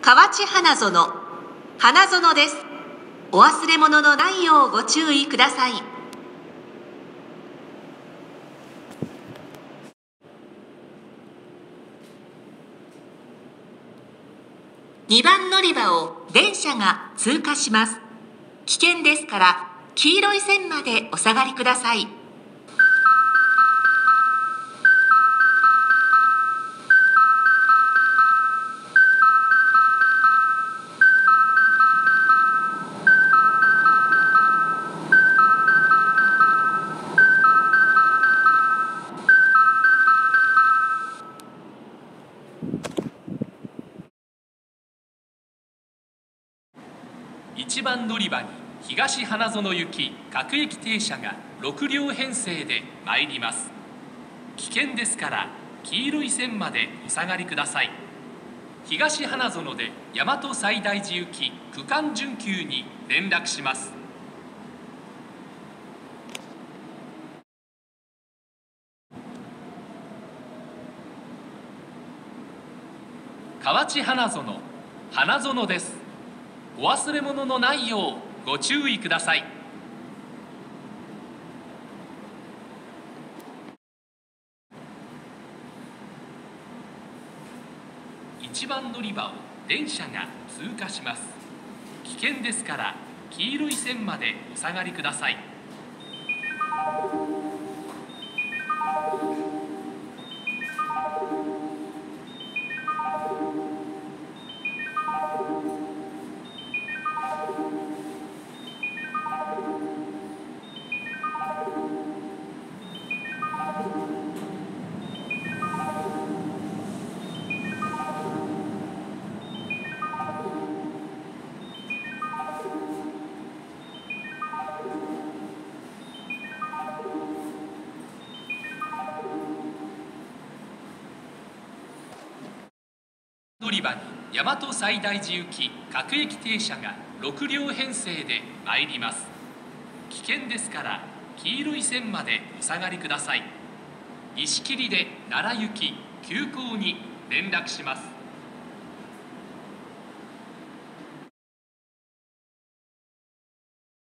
河内花園。花園です。お忘れ物のないようご注意ください。2番乗り場を電車が通過します。危険ですから黄色い線までお下がりください。1番乗り場に東花園行き各駅停車が6両編成で参ります。危険ですから黄色い線までお下がりください。東花園で大和西大寺行き区間準急に連絡します。河内花園花園です。お忘れ物のないようご注意ください。1番乗り場を電車が通過します。危険ですから黄色い線までお下がりください。乗り場に大和西大寺行き各駅停車が6両編成で参ります。危険ですから黄色い線までお下がりください。石切で奈良行き急行に連絡します。